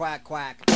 quack, quack.